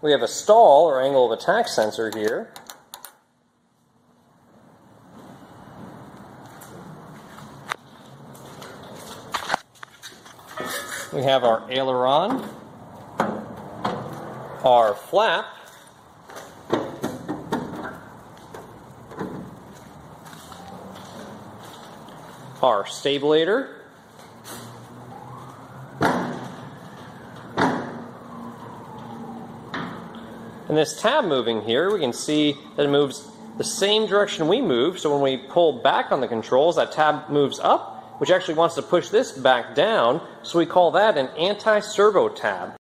We have a stall or angle of attack sensor here. We have our aileron, our flap, our stabilator, And this tab moving here, we can see that it moves the same direction we move. So when we pull back on the controls, that tab moves up, which actually wants to push this back down. So we call that an anti-servo tab.